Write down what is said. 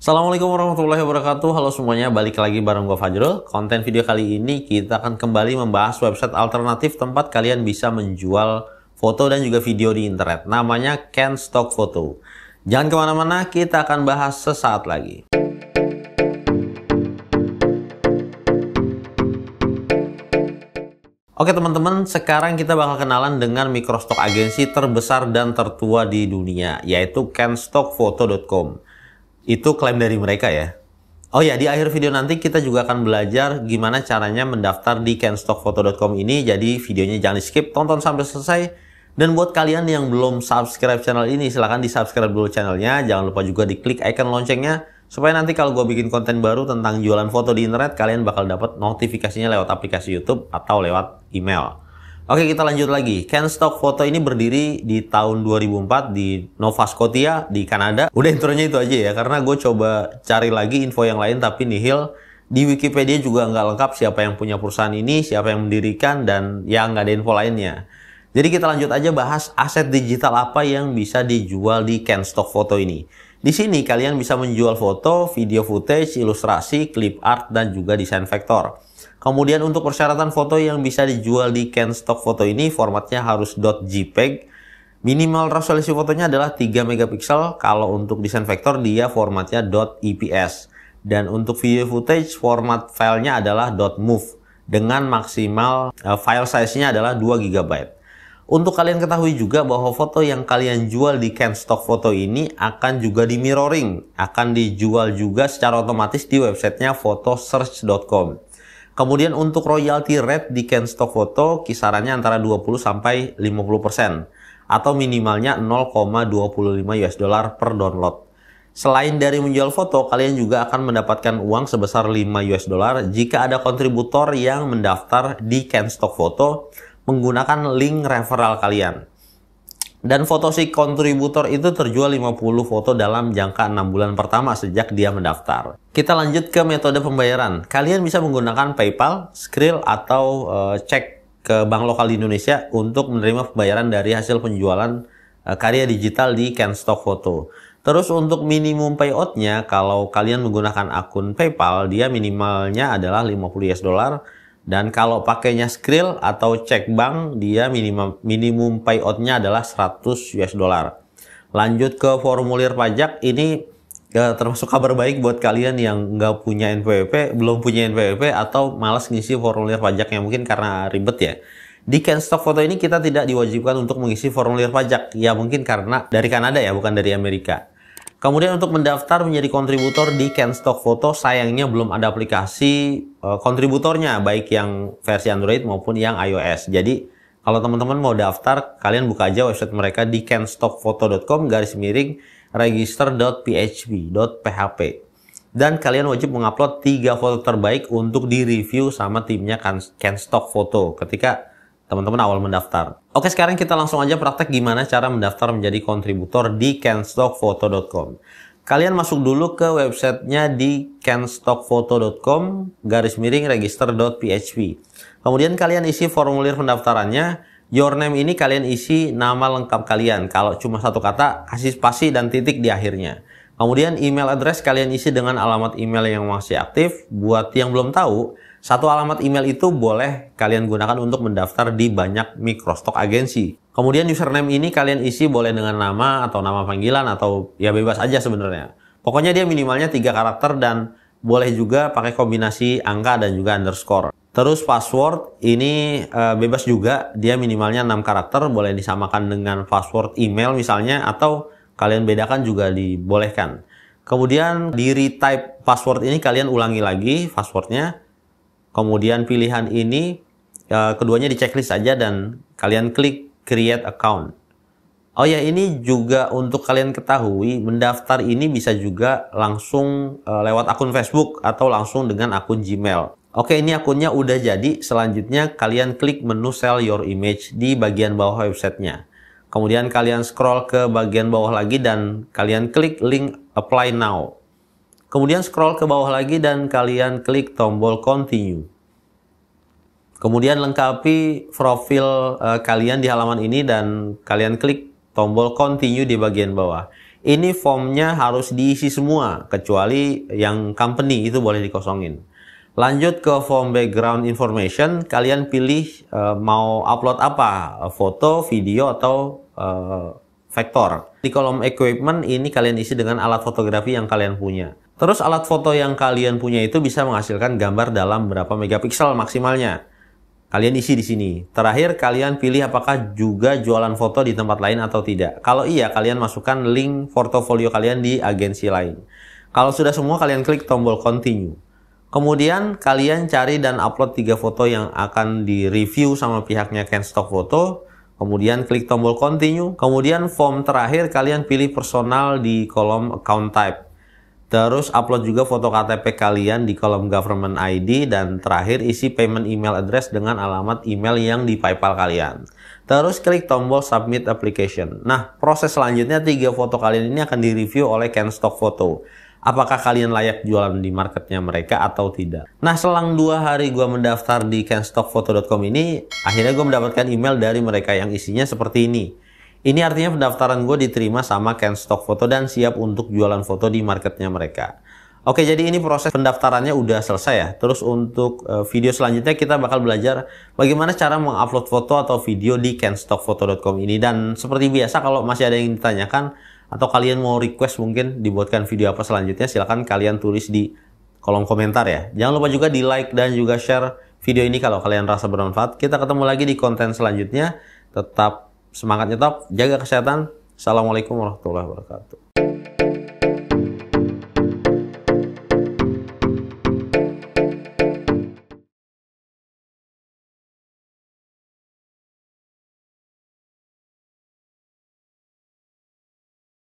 Assalamualaikum warahmatullahi wabarakatuh. Halo semuanya, balik lagi bareng gue Fajrul. Konten video kali ini kita akan kembali membahas website alternatif tempat kalian bisa menjual foto dan juga video di internet. Namanya Can Stock Photo. Jangan ke mana-mana, kita akan bahas sesaat lagi. Oke teman-teman, sekarang kita bakal kenalan dengan microstock agensi terbesar dan tertua di dunia, yaitu canstockphoto.com itu klaim dari mereka ya. Oh ya, di akhir video nanti kita juga akan belajar gimana caranya mendaftar di canstockphoto.com ini. Jadi videonya jangan di skip, tonton sampai selesai. Dan buat kalian yang belum subscribe channel ini, silahkan di subscribe dulu channelnya. Jangan lupa juga diklik icon loncengnya. Supaya nanti kalau gue bikin konten baru tentang jualan foto di internet, kalian bakal dapat notifikasinya lewat aplikasi YouTube atau lewat email. Oke kita lanjut lagi. Can Stock Photo ini berdiri di tahun 2004 di Nova Scotia di Kanada. Udah intronya itu aja ya karena gue coba cari lagi info yang lain tapi nihil. Di Wikipedia juga nggak lengkap siapa yang punya perusahaan ini, siapa yang mendirikan, dan ya nggak ada info lainnya. Jadi kita lanjut aja bahas aset digital apa yang bisa dijual di Can Stock Photo ini. Di sini kalian bisa menjual foto, video footage, ilustrasi, clip art, dan juga desain vektor. Kemudian untuk persyaratan foto yang bisa dijual di Can Stock Foto ini formatnya harus .jpeg. Minimal resolusi fotonya adalah 3 megapiksel. Kalau untuk desain vektor dia formatnya .eps. Dan untuk video footage format filenya adalah .move dengan maksimal uh, file size-nya adalah 2 GB. Untuk kalian ketahui juga bahwa foto yang kalian jual di Can Stock Foto ini akan juga di mirroring, akan dijual juga secara otomatis di websitenya photosearch.com. Kemudian untuk royalty rate di Can Stock Photo kisarannya antara 20 sampai 50% atau minimalnya 0,25 US dollar per download. Selain dari menjual foto, kalian juga akan mendapatkan uang sebesar 5 US dollar jika ada kontributor yang mendaftar di Can Stock Photo menggunakan link referral kalian. Dan foto si kontributor itu terjual 50 foto dalam jangka 6 bulan pertama sejak dia mendaftar. Kita lanjut ke metode pembayaran. Kalian bisa menggunakan PayPal, Skrill, atau uh, cek ke bank lokal di Indonesia untuk menerima pembayaran dari hasil penjualan uh, karya digital di Can Stock Photo. Terus untuk minimum payoutnya, kalau kalian menggunakan akun PayPal, dia minimalnya adalah 50 US dollar dan kalau pakainya Skrill atau cek bank, dia minimum minimum payoutnya adalah 100 US dollar. Lanjut ke formulir pajak, ini ya, termasuk kabar baik buat kalian yang nggak punya NPWP, belum punya NPWP atau malas ngisi formulir pajaknya mungkin karena ribet ya. Di Canstock Foto ini kita tidak diwajibkan untuk mengisi formulir pajak, ya mungkin karena dari Kanada ya, bukan dari Amerika. Kemudian untuk mendaftar menjadi kontributor di Canstock Photo sayangnya belum ada aplikasi uh, kontributornya baik yang versi Android maupun yang iOS. Jadi kalau teman-teman mau daftar kalian buka aja website mereka di canstockphoto.com garis miring register.php.php dan kalian wajib mengupload tiga foto terbaik untuk di-review sama timnya Canstock Photo ketika teman-teman awal mendaftar. Oke, sekarang kita langsung aja praktek gimana cara mendaftar menjadi kontributor di canstockphoto.com. Kalian masuk dulu ke websitenya di canstockphoto.com garis miring register.php. Kemudian kalian isi formulir pendaftarannya. Your name ini kalian isi nama lengkap kalian. Kalau cuma satu kata, kasih spasi dan titik di akhirnya. Kemudian email address kalian isi dengan alamat email yang masih aktif. Buat yang belum tahu, satu alamat email itu boleh kalian gunakan untuk mendaftar di banyak microstock agensi. Kemudian username ini kalian isi boleh dengan nama atau nama panggilan atau ya bebas aja sebenarnya. Pokoknya dia minimalnya tiga karakter dan boleh juga pakai kombinasi angka dan juga underscore. Terus password ini e, bebas juga, dia minimalnya 6 karakter, boleh disamakan dengan password email misalnya atau kalian bedakan juga dibolehkan. Kemudian di retype password ini kalian ulangi lagi passwordnya Kemudian pilihan ini uh, keduanya di checklist saja dan kalian klik create account. Oh ya ini juga untuk kalian ketahui mendaftar ini bisa juga langsung uh, lewat akun Facebook atau langsung dengan akun Gmail. Oke ini akunnya udah jadi. Selanjutnya kalian klik menu sell your image di bagian bawah websitenya. Kemudian kalian scroll ke bagian bawah lagi dan kalian klik link apply now. Kemudian scroll ke bawah lagi dan kalian klik tombol continue. Kemudian lengkapi profil uh, kalian di halaman ini dan kalian klik tombol continue di bagian bawah. Ini formnya harus diisi semua, kecuali yang company itu boleh dikosongin. Lanjut ke form background information, kalian pilih uh, mau upload apa, foto, video, atau uh, vektor. Di kolom equipment ini kalian isi dengan alat fotografi yang kalian punya. Terus alat foto yang kalian punya itu bisa menghasilkan gambar dalam berapa megapiksel maksimalnya. Kalian isi di sini. Terakhir kalian pilih apakah juga jualan foto di tempat lain atau tidak. Kalau iya, kalian masukkan link portofolio kalian di agensi lain. Kalau sudah semua, kalian klik tombol continue. Kemudian kalian cari dan upload tiga foto yang akan di-review sama pihaknya Kenstock Photo. Kemudian klik tombol continue. Kemudian form terakhir kalian pilih personal di kolom account type. Terus upload juga foto KTP kalian di kolom government ID dan terakhir isi payment email address dengan alamat email yang di PayPal kalian. Terus klik tombol submit application. Nah, proses selanjutnya tiga foto kalian ini akan direview oleh Kenstock Photo. Apakah kalian layak jualan di marketnya mereka atau tidak? Nah, selang dua hari gue mendaftar di kenstockphoto.com ini, akhirnya gue mendapatkan email dari mereka yang isinya seperti ini. Ini artinya pendaftaran gue diterima sama Ken Stock Foto dan siap untuk jualan foto di marketnya mereka. Oke, jadi ini proses pendaftarannya udah selesai ya. Terus untuk uh, video selanjutnya kita bakal belajar bagaimana cara mengupload foto atau video di kenstockphoto.com ini. Dan seperti biasa kalau masih ada yang ditanyakan atau kalian mau request mungkin dibuatkan video apa selanjutnya, silahkan kalian tulis di kolom komentar ya. Jangan lupa juga di like dan juga share video ini kalau kalian rasa bermanfaat. Kita ketemu lagi di konten selanjutnya. Tetap semangat nyetop, jaga kesehatan. Assalamualaikum warahmatullahi wabarakatuh.